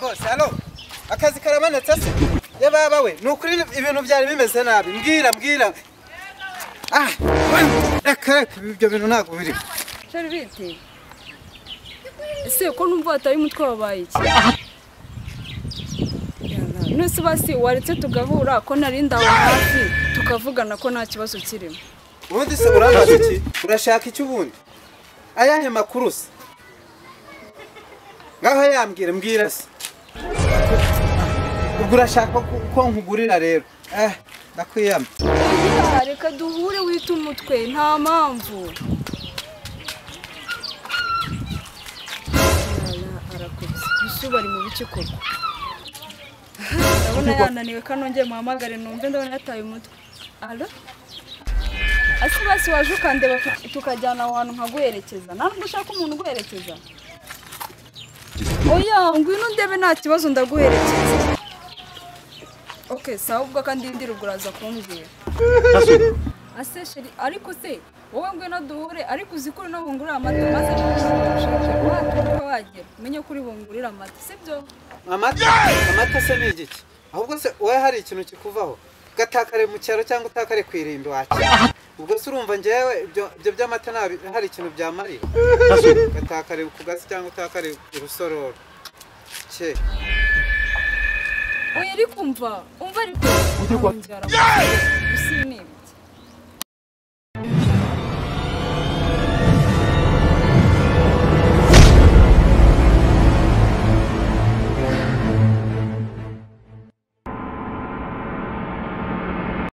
bose hano akazi karamanitse se ye baba we ni ukuri ibintu byari bimeze nabi. Mbwira mbwira. Ah reka reka. Ibyo bintu ntabwo biri. Shari bite ese ko numva hataye umutwe wabaye iki? Nose basi waretse tugahura ko narinda aho hafi tukavugana ko nta kibazo kirimo. Ubundi se urabaza iki? Urashaka iki ubundi? Ayahe makuru se? Ngaho yambwira mbwira se. Ubwo urashaka ko- nkugurira rero. Eh ndakwiyama. Ya, reka duhure wite umutwe nta mpamvu. Ese bari mu biki koko. Ndabona yananiwe kano ngiye muhamagare numve ndabona yataye umutwe. Alo ase basi waje ukandeba tu- tukajyana aho hantu nkaguherekeza nta nubwo ushaka umuntu uguherekeza oya ngwino ndebe nta kibazo ndaguherekeza ok sawa ubwo kandi ndirirwa uraza kumbwira. Ase sheri ariko se wowe ngwino duhure ariko uzi ko uri no bungurira amata maze ntushake waturuka wagera. Umenye ko uri bungurira amata sibyo amata? Amata se ni igiki? Ahubwo se wowe hari ikintu kikuvaho? Gatakare mu cyaro cyangwa utakare ku irimbi wakira ubwo se urumva njyewe ibyo by'amata hari ikintu byamarira gatakare ku gasi cyangwa utakare ku rusororo. Cye oya ariko umva umva ariko arongera